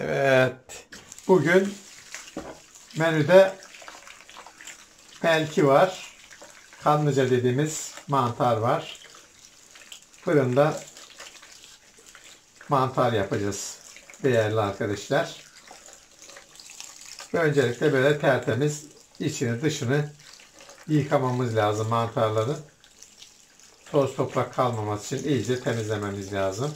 Evet. Bugün menüde melki var. Kanlıca dediğimiz mantar var. Fırında mantar yapacağız değerli arkadaşlar. Öncelikle böyle tertemiz içini dışını yıkamamız lazım mantarları. Toz toprak kalmaması için iyice temizlememiz lazım.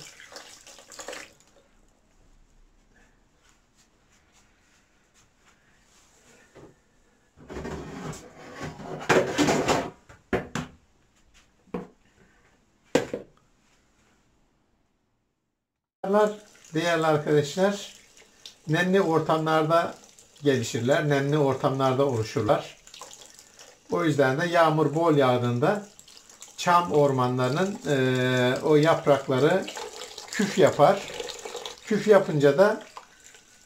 Mantarlar değerli arkadaşlar nemli ortamlarda gelişirler. Nemli ortamlarda oluşurlar. O yüzden de yağmur bol yağdığında çam ormanlarının e, o yaprakları küf yapar. Küf yapınca da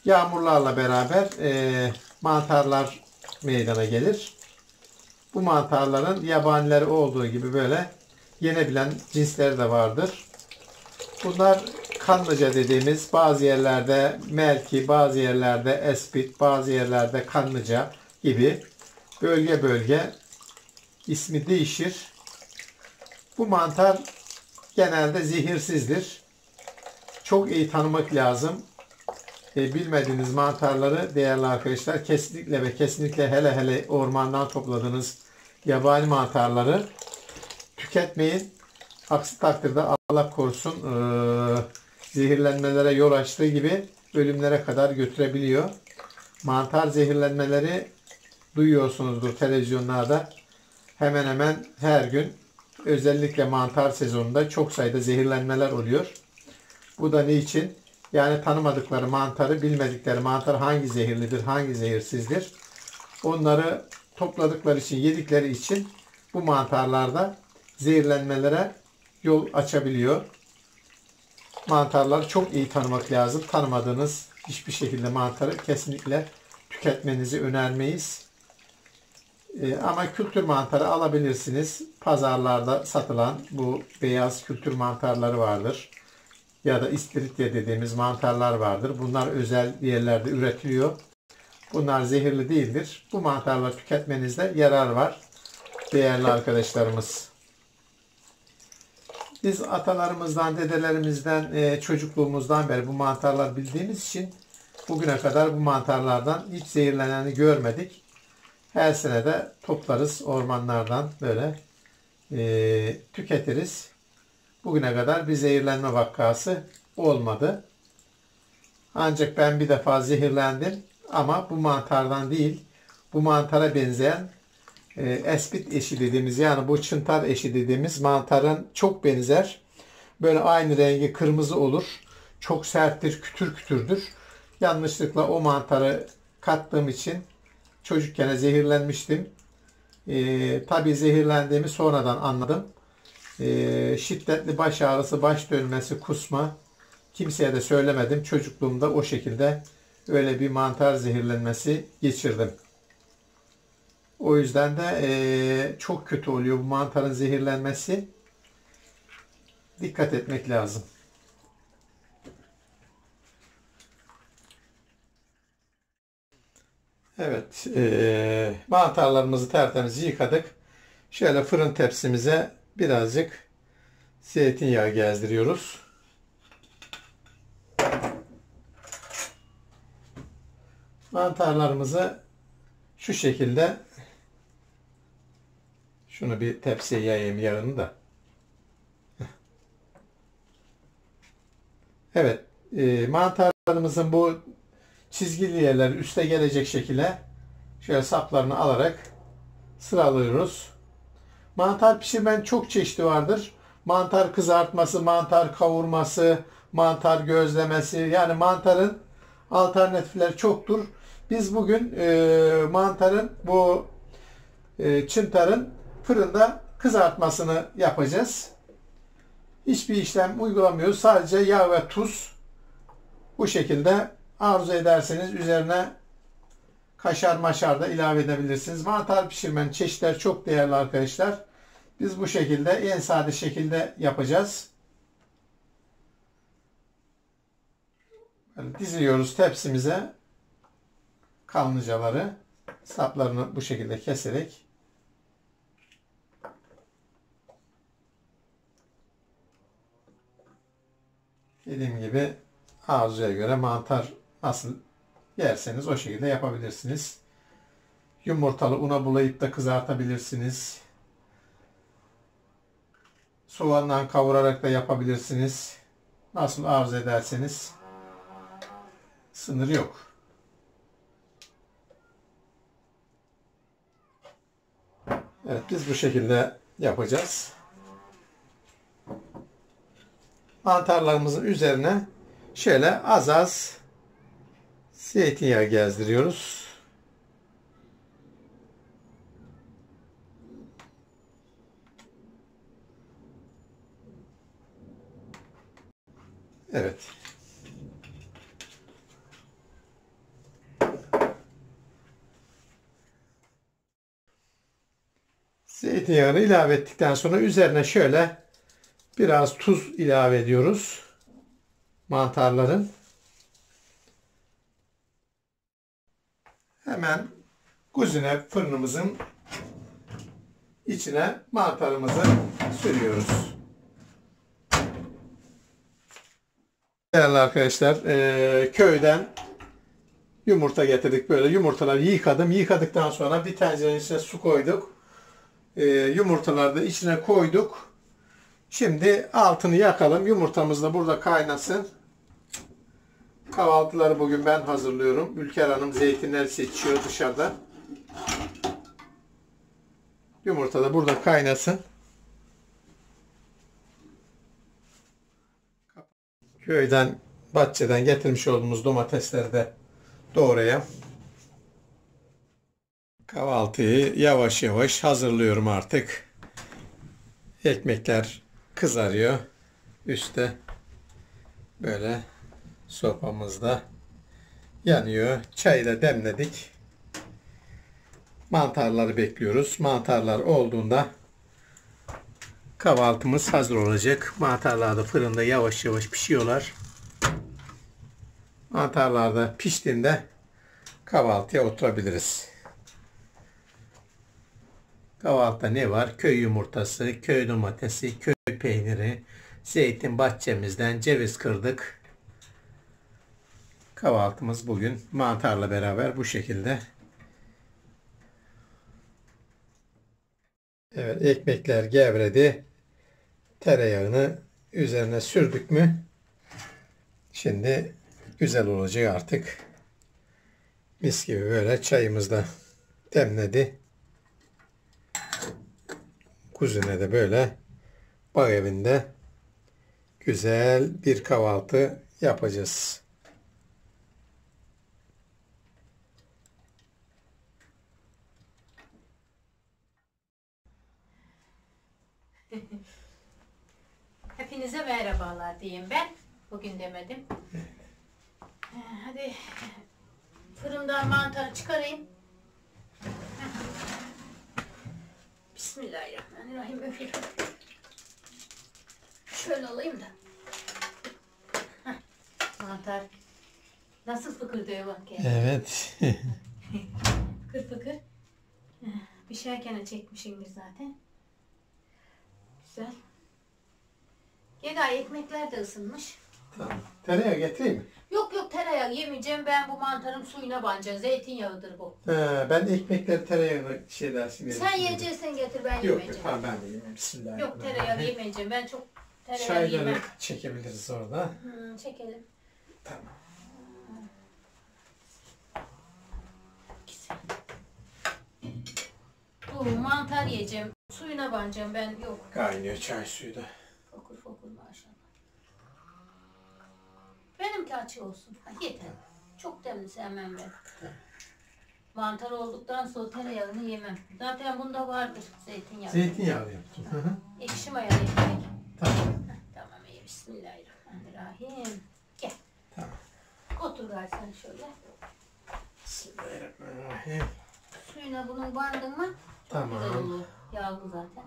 yağmurlarla beraber e, mantarlar meydana gelir. Bu mantarların yabanileri olduğu gibi böyle yenebilen cinsleri de vardır. Bunlar kanlıca dediğimiz bazı yerlerde melki, bazı yerlerde espit, bazı yerlerde kanlıca gibi bölge bölge ismi değişir. Bu mantar genelde zehirsizdir. Çok iyi tanımak lazım. E, bilmediğiniz mantarları değerli arkadaşlar kesinlikle ve kesinlikle hele hele ormandan topladığınız yabani mantarları tüketmeyin. Aksi takdirde Allah korusun e, zehirlenmelere yol açtığı gibi ölümlere kadar götürebiliyor. Mantar zehirlenmeleri duyuyorsunuzdur televizyonlarda. Hemen hemen her gün özellikle mantar sezonunda çok sayıda zehirlenmeler oluyor. Bu da niçin? Yani tanımadıkları mantarı, bilmedikleri mantar hangi zehirlidir, hangi zehirsizdir. Onları topladıkları için, yedikleri için bu mantarlarda zehirlenmelere yol açabiliyor. Mantarları çok iyi tanımak lazım. Tanımadığınız hiçbir şekilde mantarı kesinlikle tüketmenizi önermeyiz. Ee, ama kültür mantarı alabilirsiniz. Pazarlarda satılan bu beyaz kültür mantarları vardır. Ya da istiridye dediğimiz mantarlar vardır. Bunlar özel yerlerde üretiliyor. Bunlar zehirli değildir. Bu mantarları tüketmenizde yarar var. Değerli arkadaşlarımız. Biz atalarımızdan, dedelerimizden, e, çocukluğumuzdan beri bu mantarlar bildiğimiz için bugüne kadar bu mantarlardan hiç zehirleneni görmedik. Her sene de toplarız ormanlardan böyle e, tüketiriz. Bugüne kadar bir zehirlenme vakası olmadı. Ancak ben bir defa zehirlendim ama bu mantardan değil, bu mantara benzeyen e, espit eşi dediğimiz yani bu çıntar eşi dediğimiz mantarın çok benzer. Böyle aynı rengi kırmızı olur. Çok serttir, kütür kütürdür. Yanlışlıkla o mantarı kattığım için çocukken zehirlenmiştim. E, tabii zehirlendiğimi sonradan anladım. E, şiddetli baş ağrısı, baş dönmesi, kusma kimseye de söylemedim. Çocukluğumda o şekilde öyle bir mantar zehirlenmesi geçirdim. O yüzden de e, çok kötü oluyor bu mantarın zehirlenmesi. Dikkat etmek lazım. Evet, e, mantarlarımızı tertemiz yıkadık. Şöyle fırın tepsimize birazcık zeytinyağı gezdiriyoruz. Mantarlarımızı şu şekilde şunu bir tepsiye yayayım yağını da. Evet, e, mantarlarımızın bu çizgili yerler üste gelecek şekilde şöyle saplarını alarak sıralıyoruz. Mantar pişirmenin çok çeşidi vardır. Mantar kızartması, mantar kavurması, mantar gözlemesi yani mantarın alternatifleri çoktur. Biz bugün e, mantarın bu e, çıntarın fırında kızartmasını yapacağız. Hiçbir işlem uygulamıyoruz. Sadece yağ ve tuz bu şekilde arzu ederseniz üzerine kaşar maşar da ilave edebilirsiniz. Mantar pişirmenin çeşitleri çok değerli arkadaşlar. Biz bu şekilde en sade şekilde yapacağız. Böyle diziyoruz tepsimize kanlıcaları saplarını bu şekilde keserek dediğim gibi arzuya göre mantar nasıl yerseniz o şekilde yapabilirsiniz. Yumurtalı una bulayıp da kızartabilirsiniz. Soğandan kavurarak da yapabilirsiniz. Nasıl arzu ederseniz sınır yok. Evet biz bu şekilde yapacağız. Mantarlarımızın üzerine şöyle az az zeytinyağı gezdiriyoruz. Evet. Zeytinyağını ilave ettikten sonra üzerine şöyle biraz tuz ilave ediyoruz. Mantarların. Hemen kuzine fırınımızın içine mantarımızı sürüyoruz. Değerli arkadaşlar, eee, köyden yumurta getirdik böyle. Yumurtaları yıkadım. Yıkadıktan sonra bir tencerenin içine su koyduk. Eee yumurtaları da içine koyduk. Şimdi altını yakalım. Yumurtamız da burada kaynasın. Kahvaltıları bugün ben hazırlıyorum. Ülker Hanım zeytinler seçiyor dışarıda. Yumurta da burada kaynasın. Köyden, bahçeden getirmiş olduğumuz domatesleri de doğraya. Kahvaltıyı yavaş yavaş hazırlıyorum artık. Ekmekler kızarıyor. Üste böyle sopamızda yanıyor. Çayı da demledik. Mantarları bekliyoruz. Mantarlar olduğunda kahvaltımız hazır olacak. Mantarlar da fırında yavaş yavaş pişiyorlar. Mantarlar da piştiğinde kahvaltıya oturabiliriz. Kahvaltıda ne var? Köy yumurtası, köy domatesi, köy peyniri, zeytin bahçemizden ceviz kırdık. Kahvaltımız bugün mantarla beraber bu şekilde. Evet ekmekler gevredi. Tereyağını üzerine sürdük mü şimdi güzel olacak artık. Mis gibi böyle çayımız da demledi. Kuzine de böyle bağ evinde güzel bir kahvaltı yapacağız. Hepinize merhabalar diyeyim ben. Bugün demedim. Ee, Hadi fırından mantarı çıkarayım. Bismillahirrahmanirrahim. Şöyle alayım da. Heh, Mantar. Nasıl fıkırdıyor bak ya. Evet. Fıkır fıkır. Pişerken çekmişimdir zaten. Güzel. Gegay ekmekler de ısınmış. tamam. Tereyağı getireyim mi? Yok yok tereyağı yemeyeceğim. Ben bu mantarın suyuna banacağım. Zeytinyağıdır bu. He, ben ekmekleri tereyağını şey dersin Sen yiyeceksen getir ben Yok yok yemeyeceğim. tamam ben de yemem. Bismillahirrahmanirrahim. Yok tereyağı yemeyeceğim. Ben çok Çayları çekebiliriz orada. Hmm, çekelim. Tamam. Bu mantar yiyeceğim. Suyuna banacağım ben. Yok. Kaynıyor çay suyu da. Fokur fokur maşallah. Benimki açık olsun. Ha, yeter. Çok demli sevmem ben. Mantar olduktan sonra tereyağını yemem. Zaten bunda vardır zeytinyağı. Zeytinyağlı yaptım. Hı hı. Ekşi mayalı ekmek. Bismillahirrahmanirrahim. Gel. Tamam. Otur gari sen şöyle. Bismillahirrahmanirrahim. Suyuna bunun bandın mı? Güzel Tamam. olur. Yağlı zaten.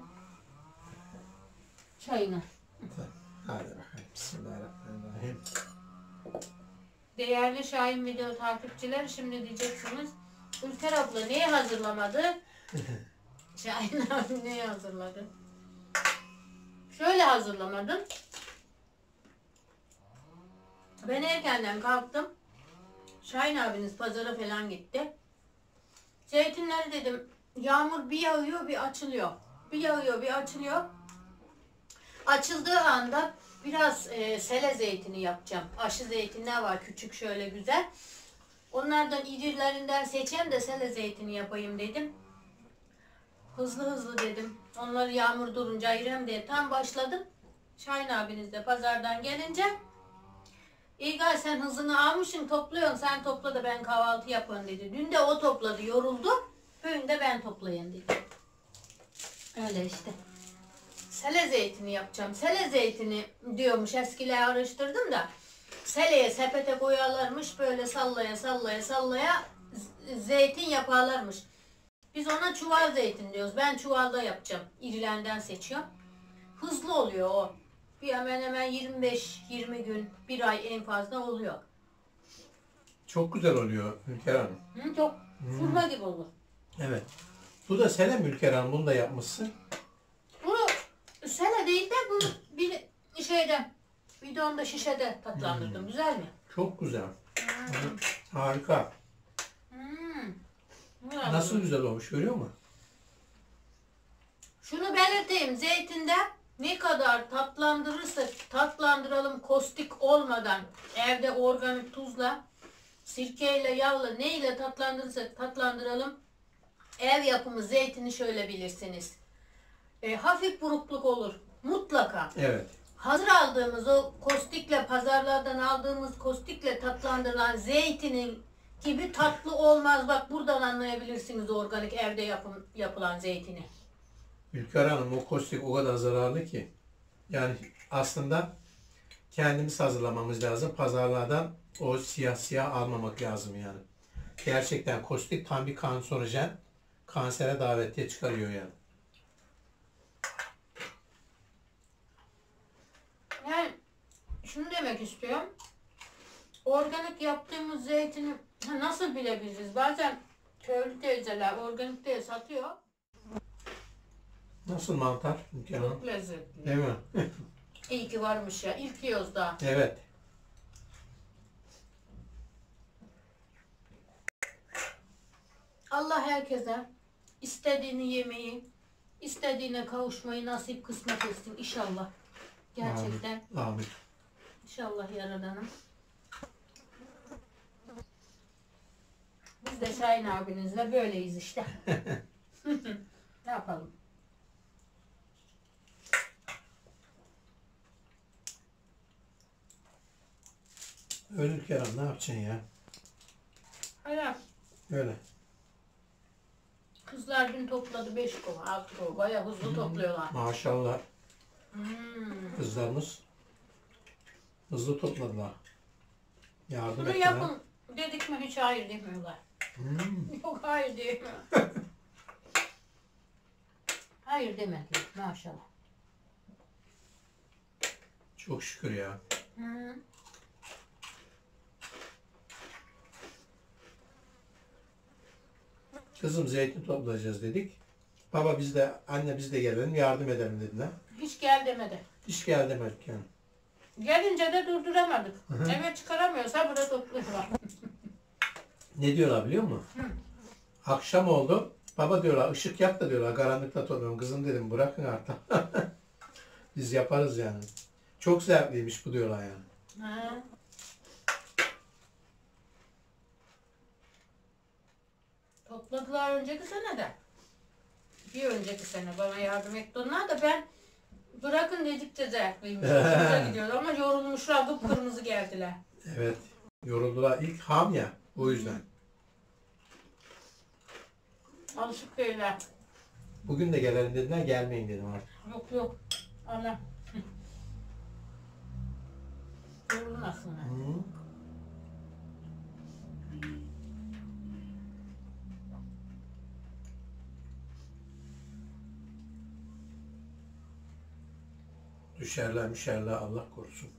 Çayını. Hadi bakalım. Bismillahirrahmanirrahim. Değerli Şahin video takipçiler şimdi diyeceksiniz. Ülker abla neyi hazırlamadı? Şahin abi neyi hazırladı? Şöyle hazırlamadım. Ben erkenden kalktım. Şahin abiniz pazara falan gitti. Zeytinleri dedim yağmur bir yağıyor bir açılıyor. Bir yağıyor bir açılıyor. Açıldığı anda biraz e, sele zeytini yapacağım. Aşı zeytinler var küçük şöyle güzel. Onlardan irilerinden seçeyim de sele zeytini yapayım dedim. Hızlı hızlı dedim. Onları yağmur durunca ayırayım diye tam başladım. Şahin abiniz de pazardan gelince İlgay sen hızını almışsın topluyorsun sen topla da ben kahvaltı yapayım dedi. Dün de o topladı yoruldu. Bugün de ben toplayayım dedi. Öyle işte. Sele zeytini yapacağım. Sele zeytini diyormuş eskiler araştırdım da. Seleye sepete koyarlarmış böyle sallaya sallaya sallaya zeytin yaparlarmış. Biz ona çuval zeytin diyoruz. Ben çuvalda yapacağım. İrilenden seçiyorum. Hızlı oluyor o. Bir hemen hemen 25-20 gün, bir ay en fazla oluyor. Çok güzel oluyor Ülker Hanım. Hı, çok fırma gibi olur. Evet. Bu da Selam Ülker Hanım. Bunu da yapmışsın. Bunu sele değil de bunu bir şeyde bidonda şişede tatlandırdım. Güzel mi? Çok güzel. Harika. Hmm. Nasıl güzel olmuş görüyor musun? Şunu belirteyim. Zeytinde ne kadar tatlandırırsak tatlandıralım kostik olmadan evde organik tuzla sirkeyle yağla ne ile tatlandırırsak tatlandıralım ev yapımı zeytini şöyle bilirsiniz. E, hafif burukluk olur. Mutlaka. Evet. Hazır aldığımız o kostikle pazarlardan aldığımız kostikle tatlandırılan zeytinin gibi tatlı olmaz. Bak buradan anlayabilirsiniz organik evde yapım, yapılan zeytini. Ülker Hanım o kostik o kadar zararlı ki. Yani aslında kendimiz hazırlamamız lazım. Pazarlardan o siyah siyah almamak lazım yani. Gerçekten kostik tam bir kanserojen. Kansere davetiye çıkarıyor yani. Yani şunu demek istiyorum. Organik yaptığımız zeytini nasıl bilebiliriz? Bazen köylü teyzeler organik diye satıyor. Nasıl mantar Hanım? Çok lezzetli. Değil mi? İyi ki varmış ya. İlk yiyoruz daha. evet. Allah herkese istediğini yemeyi, istediğine kavuşmayı nasip kısmet etsin inşallah. Gerçekten Amin. inşallah yaradanım. Biz de Şahin abinizle böyleyiz işte. ne yapalım? Hanım ne yapacaksın ya? Hayır. Öyle. Kızlar dün topladı 5 kova, 6 kova. Bayağı hızlı topluyorlar. Maşallah Hmm. kızlarımız hızlı topladılar. Yardım Bunu ettiler. yapın dedik mi hiç hayır demiyorlar. Hmm. Yok hayır diyemiyor. hayır demediler maşallah. Çok şükür ya. Hı. Kızım zeytin toplayacağız dedik. Baba biz de anne biz de gelelim yardım edelim dediler. Hiç gel demedi. Hiç gel demedik yani. Gelince de durduramadık. Eve çıkaramıyorsa burada topluyorlar. Ne diyorlar biliyor musun? Akşam oldu. Baba diyorlar ışık yak da diyorlar karanlıkta topluyorum. Kızım dedim bırakın artık. biz yaparız yani. Çok zevkliymiş bu diyorlar yani. Ha. Topladılar önceki sene de. Bir önceki sene bana yardım etti onlar da ben bırakın dedikçe zevkliymiş. Hoşumuza gidiyordu ama yorulmuşlar kıpkırmızı geldiler. Evet. Yoruldular. İlk ham ya. O yüzden. Alışık değiller. Bugün de gelelim dediler. Gelmeyin dedim artık. Yok yok. Allah. Yorulmasınlar. Hı. Düşerler müşerler Allah korusun.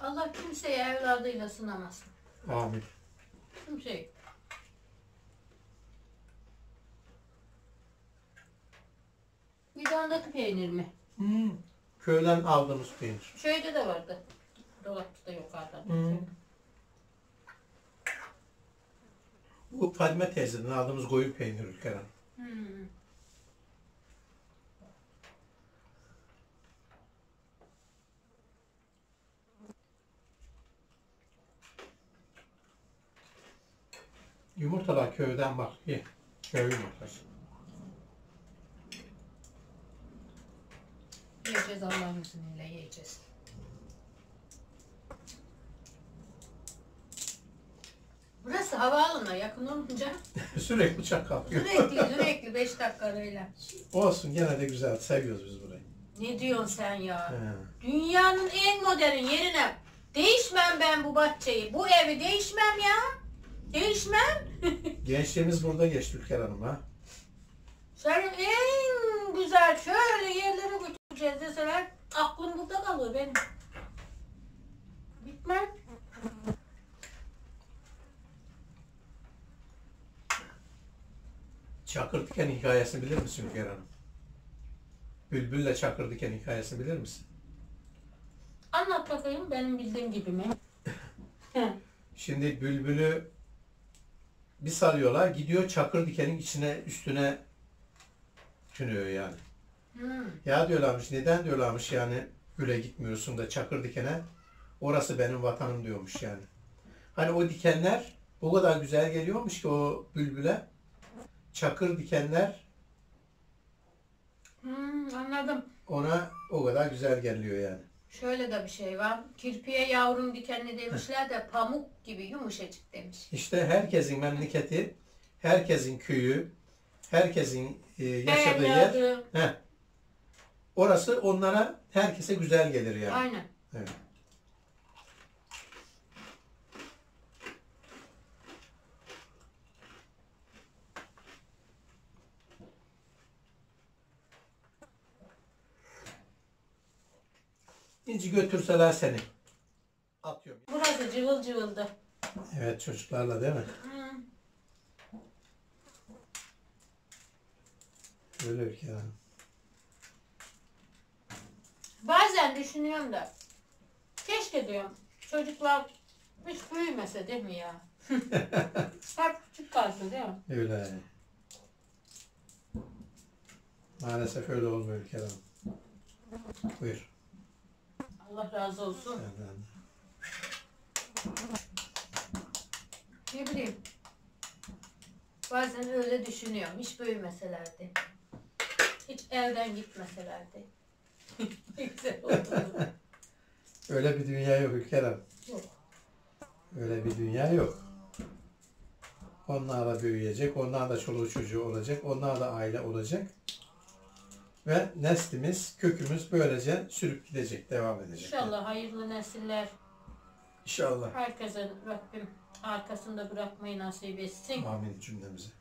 Allah kimseyi evladıyla sınamasın. Amin. Kimseyi. Vidandaki peynir mi? Hmm. Köyden aldığımız peynir. Şeyde de vardı. Dolapta da yukarıda. Hmm. Bu Fadime teyzeden aldığımız koyun peyniri Ülker Hanım. Hmm. Yumurtalar köyden bak. Ye. Köy yumurtası. Yiyeceğiz Allah'ın izniyle yiyeceğiz. Burası havaalanına yakın olunca Sürekli uçak kalkıyor. sürekli sürekli 5 dakika arayla. Olsun gene de güzel. Seviyoruz biz burayı. Ne diyorsun sen ya? He. Dünyanın en modern yerine değişmem ben bu bahçeyi. Bu evi değişmem ya. Değişmem. Gençliğimiz burada geçti Ülker Hanım ha. Senin en güzel şöyle yerlere götüreceğiz deseler aklım burada kalır benim. Bitmem. Çakır diken hikayesini bilir misin Ülker Hanım? Bülbülle çakır diken hikayesini bilir misin? Anlat bakayım benim bildiğim gibi mi? Şimdi bülbülü bir sarıyorlar gidiyor çakır dikenin içine üstüne tünüyor yani. Hmm. Ya diyorlarmış neden diyorlarmış yani güle gitmiyorsun da çakır dikene orası benim vatanım diyormuş yani. Hani o dikenler o kadar güzel geliyormuş ki o bülbüle çakır dikenler Hmm, anladım. ona o kadar güzel geliyor yani. Şöyle de bir şey var. Kirpiye yavrum dikenli demişler de pamuk gibi yumuşacık demiş. İşte herkesin memleketi, herkesin köyü, herkesin e, yaşadığı yer, Evladı. heh, orası onlara herkese güzel gelir yani. Aynen. Evet. İnci götürseler seni. Atıyorum. Burası cıvıl cıvıldı. Evet çocuklarla değil mi? Hmm. Öyle bir kere. Bazen düşünüyorum da keşke diyorum çocuklar hiç büyümese değil mi ya? Hep küçük kalsın değil mi? Öyle. Maalesef öyle olmuyor bir kere. Buyur. Allah razı olsun. Senden. Ne bileyim. Bazen öyle düşünüyorum. Hiç büyümeselerdi. Hiç evden gitmeselerdi. Ne Güzel olurdu. Öyle bir dünya yok Ülkerem. Yok. Öyle bir dünya yok. Onlar da büyüyecek, onlar da çoluğu çocuğu olacak, onlar da aile olacak. Ve neslimiz, kökümüz böylece sürüp gidecek, devam edecek. İnşallah hayırlı nesiller İnşallah. herkese Rabbim arkasında bırakmayı nasip etsin. Amin cümlemize.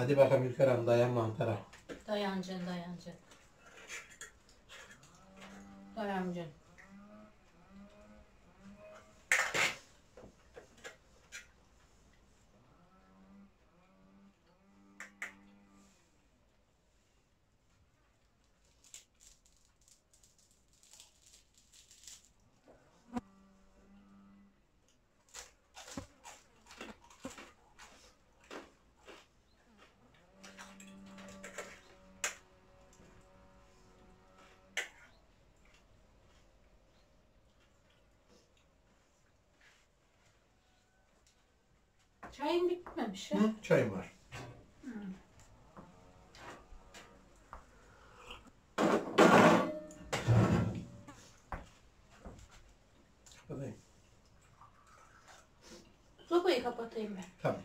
Hadi bakalım Ülker Hanım dayan mantara. Dayanacaksın, dayanacaksın. Dayanacaksın. Çayın bitmemiş ya. Hı, çayım var. Kapatayım. Sobayı kapatayım ben. Tamam.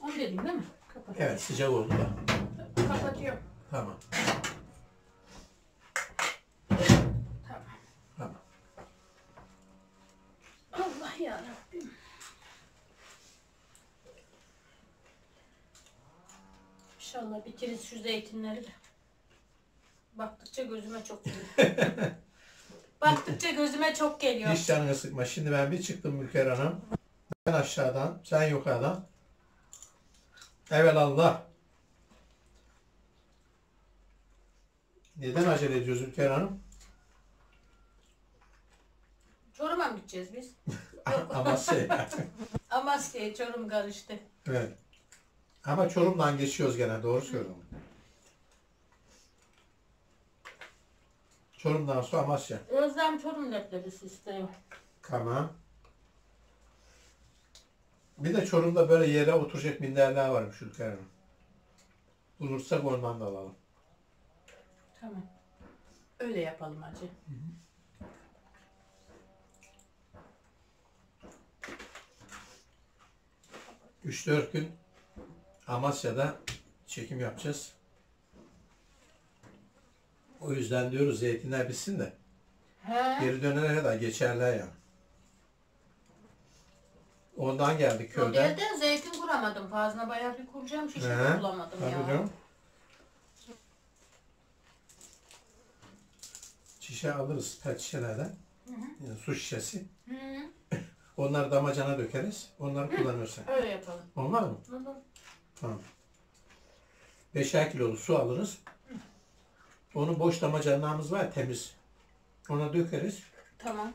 Onu dedim değil mi? Kapat. Evet sıcak oldu da. Kapatıyorum. Tamam. Tamam. Tamam. Allah yarabbim. İnşallah bitiririz şu zeytinleri de. Baktıkça gözüme çok geliyor. Baktıkça gözüme çok geliyor. Hiç canını sıkma. Şimdi ben bir çıktım Mülker Hanım. Ben aşağıdan, sen yukarıdan. Evelallah. Neden acele ediyoruz Ülker Hanım? Çorum'a mı gideceğiz biz? Ama şey, Amasya'ya Çorum karıştı. evet. Ama Çorum'dan geçiyoruz gene, doğru söylüyorum. Çorum'dan sonra Amasya. Özlem Çorum leblebisi istiyor. Tamam. Bir de Çorum'da böyle yere oturacak minderler varmış Ülker Hanım. Bulursak ondan da alalım. Tamam. Öyle yapalım hacı. Üç dört gün Amasya'da çekim yapacağız. O yüzden diyoruz zeytinler bitsin de He. geri dönene kadar geçerler yani. Ondan geldik köyden. yerden zeytin kuramadım. Fazla bayağı bir kuracağım. Şişe He. bulamadım Tabii ya. canım. Şişe alırız pet şişelerden. Yani su şişesi. Hı. Onları damacana dökeriz. Onları kullanırsan. Öyle yapalım. Olmaz mı? Hı hı. Tamam. Beşer kiloluk su alırız. Onun boş damacanamız var ya, temiz. Ona dökeriz. Tamam.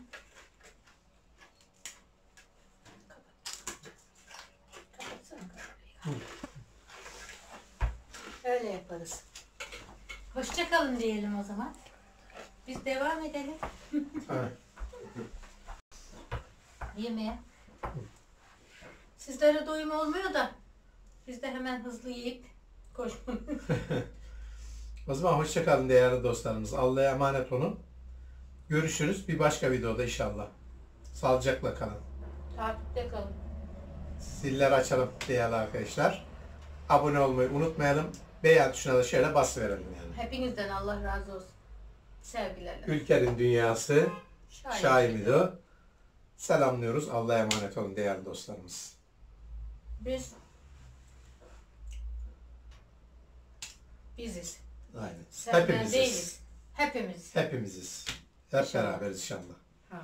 Öyle yaparız. Hoşçakalın diyelim o zaman. Biz devam edelim Evet. yemeğe. Sizlere doyum olmuyor da biz de hemen hızlı yiyip koşun. O zaman hoşçakalın değerli dostlarımız. Allah'a emanet olun. Görüşürüz bir başka videoda inşallah. Sağlıcakla kalın. Takipte kalın. Zilleri açalım değerli arkadaşlar. Abone olmayı unutmayalım. Beğen tuşuna da şöyle bas verelim yani. Hepinizden Allah razı olsun. Sevgilerle. Ülkenin dünyası Şahin. Şahimido. Selamlıyoruz. Allah'a emanet olun değerli dostlarımız. Biz biziz. Aynen. Senden Hepimiziz. değiliz. Hepimiz. Hepimiziz. Hep beraberiz inşallah. Ha.